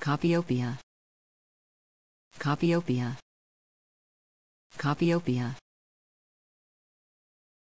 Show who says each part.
Speaker 1: Copyopia. Copyopia. Copyopia.